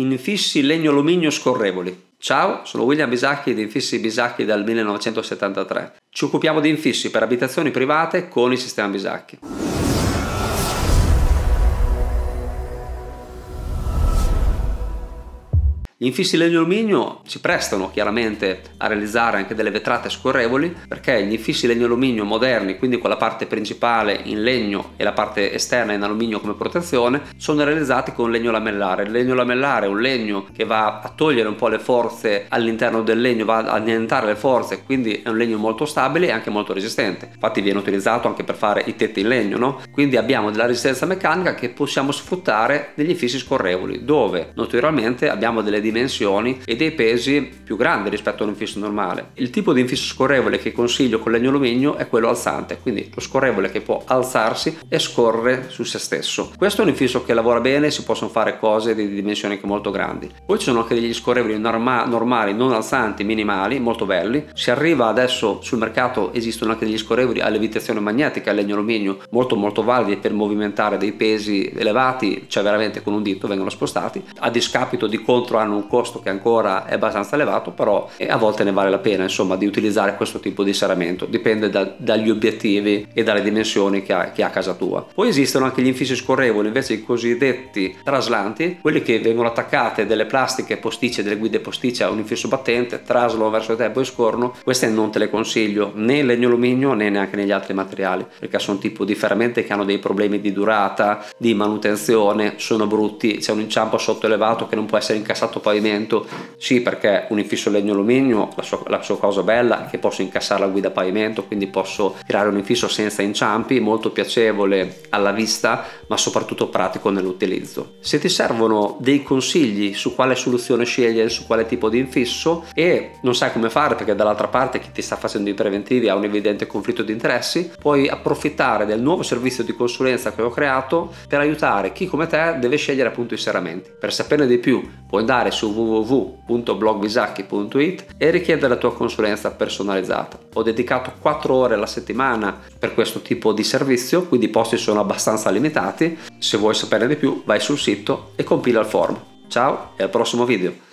infissi legno alluminio scorrevoli. Ciao, sono William Bisacchi di Infissi Bisacchi dal 1973. Ci occupiamo di infissi per abitazioni private con il sistema Bisacchi. Gli infissi legno alluminio si prestano chiaramente a realizzare anche delle vetrate scorrevoli perché gli infissi legno alluminio moderni, quindi con la parte principale in legno e la parte esterna in alluminio come protezione, sono realizzati con legno lamellare. Il legno lamellare è un legno che va a togliere un po' le forze all'interno del legno, va a annientare le forze, quindi è un legno molto stabile e anche molto resistente. Infatti viene utilizzato anche per fare i tetti in legno, no? Quindi abbiamo della resistenza meccanica che possiamo sfruttare negli infissi scorrevoli, dove naturalmente abbiamo delle dimensioni e dei pesi più grandi rispetto a un infisso normale. Il tipo di infisso scorrevole che consiglio con legno alluminio è quello alzante, quindi lo scorrevole che può alzarsi e scorrere su se stesso. Questo è un infisso che lavora bene, si possono fare cose di dimensioni anche molto grandi. Poi ci sono anche degli scorrevoli norma- normali, non alzanti, minimali, molto belli. Si arriva adesso sul mercato, esistono anche degli scorrevoli a levitazione magnetica, legno alluminio, molto molto validi per movimentare dei pesi elevati, cioè veramente con un dito vengono spostati. A discapito di contro hanno un costo che ancora è abbastanza elevato, però a volte ne vale la pena insomma di utilizzare questo tipo di serramento, dipende da, dagli obiettivi e dalle dimensioni che ha, che ha casa tua. Poi esistono anche gli infissi scorrevoli, invece i cosiddetti traslanti, quelli che vengono attaccate delle plastiche posticce, delle guide posticce a un infisso battente, traslano verso te e poi scorrono. Queste non te le consiglio né in legno alluminio né neanche negli altri materiali, perché sono tipo di ferramente che hanno dei problemi di durata, di manutenzione, sono brutti, c'è un inciampo sotto elevato che non può essere incassato pavimento, sì perché un infisso legno alluminio, la sua, la sua cosa bella è che posso incassare la guida pavimento, quindi posso creare un infisso senza inciampi, molto piacevole alla vista, ma soprattutto pratico nell'utilizzo. Se ti servono dei consigli su quale soluzione scegliere, su quale tipo di infisso e non sai come fare perché dall'altra parte chi ti sta facendo i preventivi ha un evidente conflitto di interessi, puoi approfittare del nuovo servizio di consulenza che ho creato per aiutare chi come te deve scegliere appunto i serramenti. Per saperne di più puoi andare su www.blogbisacchi.it e richiedere la tua consulenza personalizzata. Ho dedicato 4 ore alla settimana per questo tipo di servizio, quindi i posti sono abbastanza limitati. Se vuoi saperne di più vai sul sito e compila il form. Ciao e al prossimo video!